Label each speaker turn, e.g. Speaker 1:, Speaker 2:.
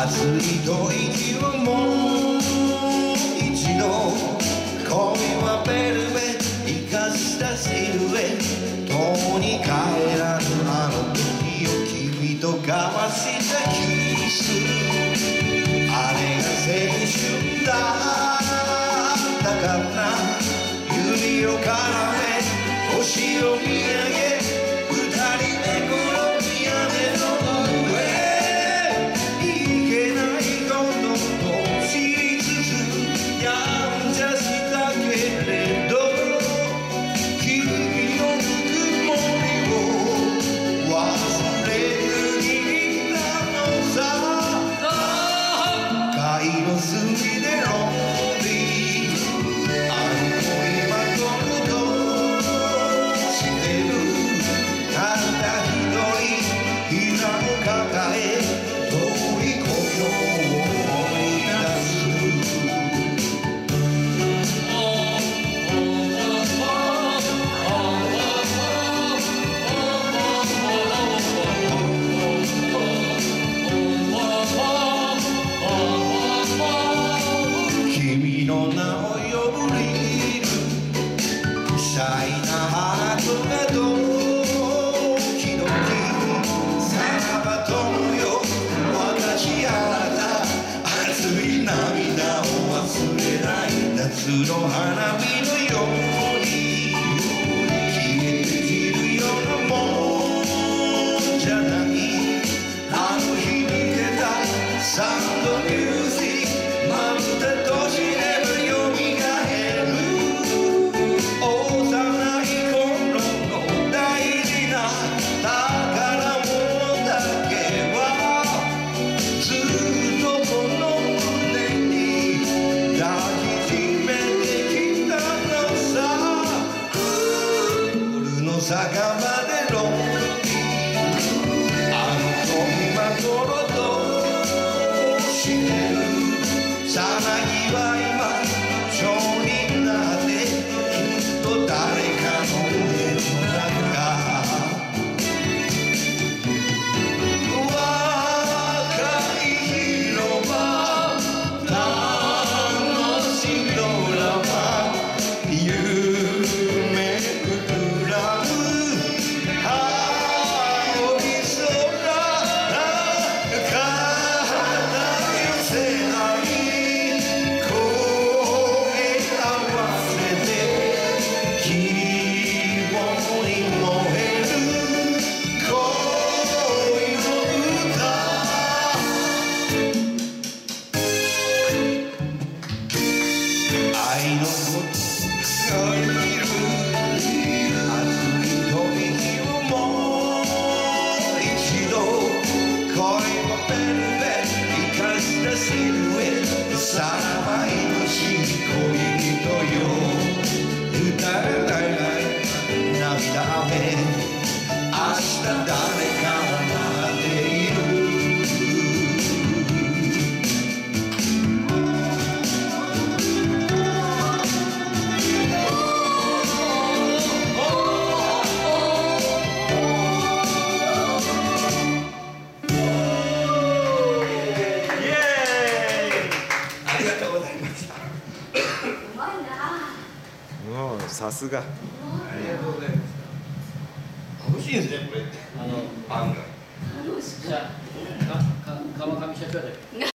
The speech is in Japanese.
Speaker 1: 熱い吐息をもう一度恋はベルベ生かしたシルエットに帰らぬあの時を君と交わしたキスあれが青春だったかな指を絡 Shine a heart, look at who don't
Speaker 2: hide, I Sacamento. sirve,
Speaker 3: sabe, y さすが。
Speaker 1: ありがとうございます楽しいですねこれ。
Speaker 4: あの
Speaker 1: パンが
Speaker 2: 楽し
Speaker 4: 川上社長で